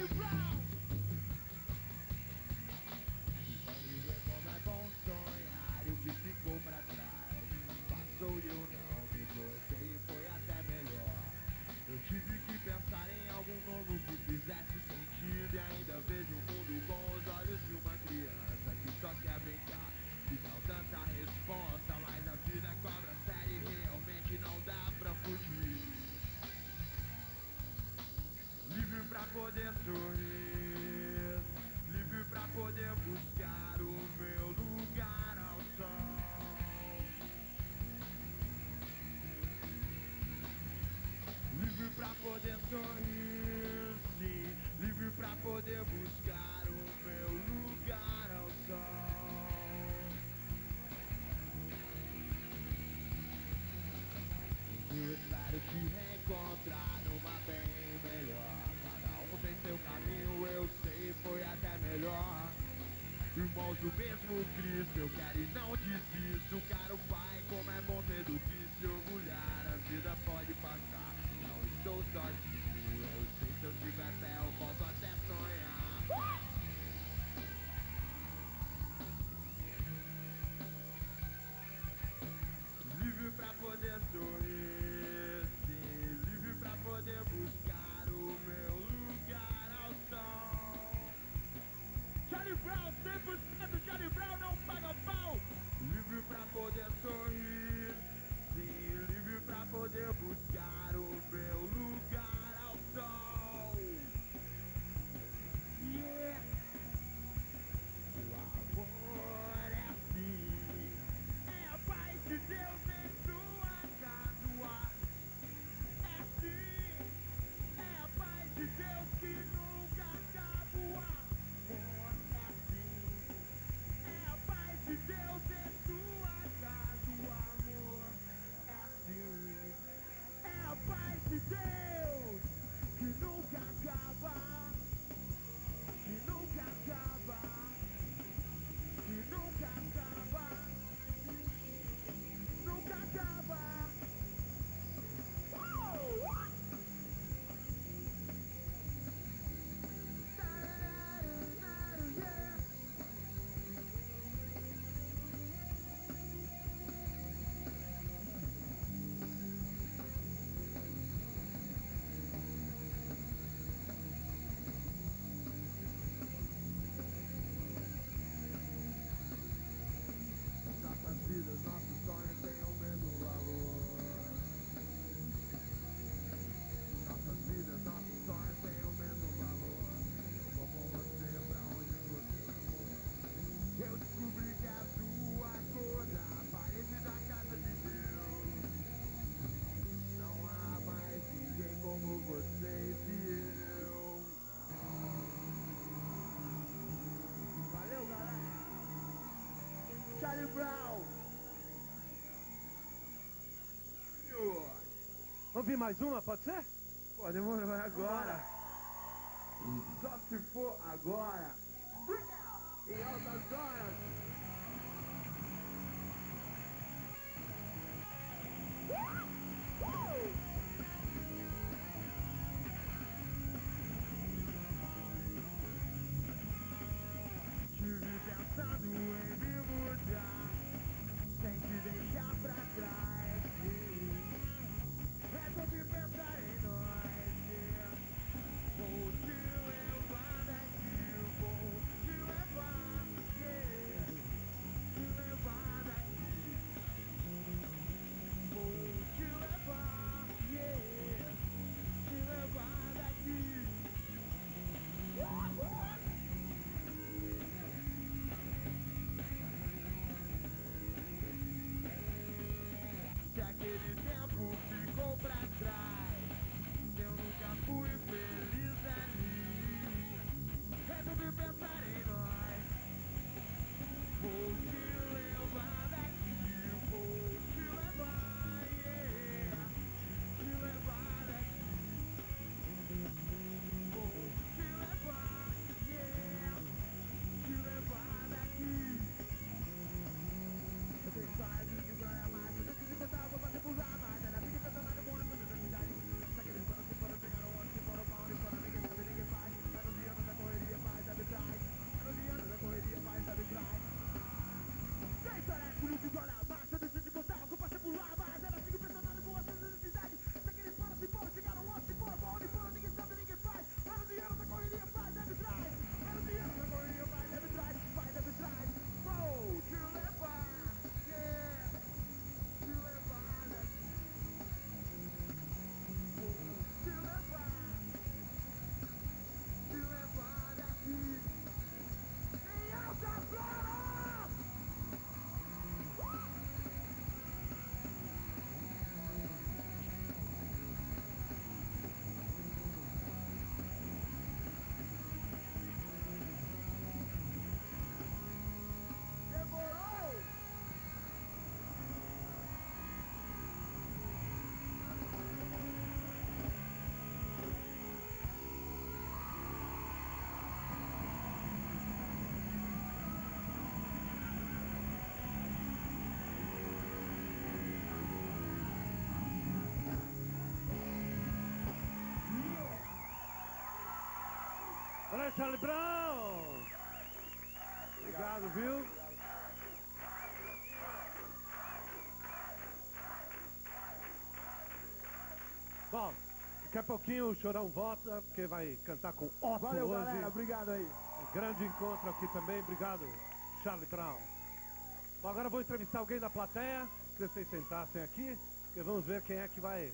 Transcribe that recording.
you proud. poder sorrir, livre pra poder buscar o meu lugar ao sol. Livre pra poder sorrir, sim, livre pra poder buscar o meu lugar ao sol. Espero te reencontrar numa bem melhor tem seu caminho, eu sei, foi até melhor. Irmãos do mesmo Cristo, eu quero e não desisto, quero paz. Charlie Brown. Vamos vir mais uma, pode ser? Pô, demorou, vai agora. Só se for agora. Em altas horas. Valeu, Charlie Brown! Obrigado, viu? Bom, daqui a pouquinho o Chorão volta, porque vai cantar com Otto Valeu, hoje. galera. Obrigado aí. Um grande encontro aqui também. Obrigado, Charlie Brown. Bom, agora eu vou entrevistar alguém da plateia. Que vocês sentassem aqui, porque vamos ver quem é que vai